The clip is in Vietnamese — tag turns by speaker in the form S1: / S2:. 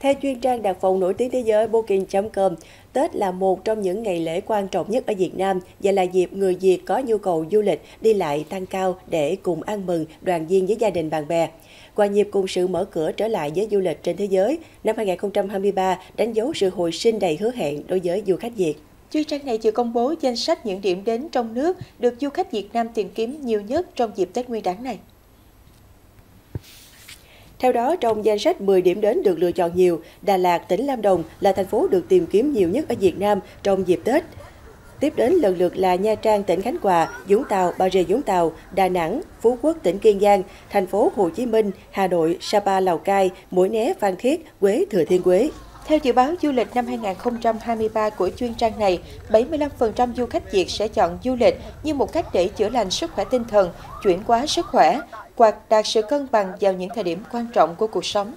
S1: Theo chuyên trang đặt phòng nổi tiếng thế giới Booking.com, Tết là một trong những ngày lễ quan trọng nhất ở Việt Nam và là dịp người Việt có nhu cầu du lịch đi lại tăng cao để cùng ăn mừng, đoàn viên với gia đình bạn bè. Qua nhịp cùng sự mở cửa trở lại với du lịch trên thế giới, năm 2023 đánh dấu sự hồi sinh đầy hứa hẹn đối với du khách Việt.
S2: Chuyên trang này chưa công bố danh sách những điểm đến trong nước được du khách Việt Nam tìm kiếm nhiều nhất trong dịp Tết Nguyên đán này.
S1: Theo đó, trong danh sách 10 điểm đến được lựa chọn nhiều, Đà Lạt, tỉnh Lâm Đồng là thành phố được tìm kiếm nhiều nhất ở Việt Nam trong dịp Tết. Tiếp đến lần lượt là Nha Trang, tỉnh Khánh Hòa, Vũng Tàu, Bà Rịa Vũng Tàu, Đà Nẵng, Phú Quốc, tỉnh Kiên Giang, thành phố Hồ Chí Minh, Hà Nội, Sapa, Lào Cai, Mũi Né, Phan Thiết, Quế, Thừa Thiên Quế.
S2: Theo dự báo du lịch năm 2023 của chuyên trang này, 75% du khách Việt sẽ chọn du lịch như một cách để chữa lành sức khỏe tinh thần, chuyển hóa sức khỏe, hoặc đạt sự cân bằng vào những thời điểm quan trọng của cuộc sống.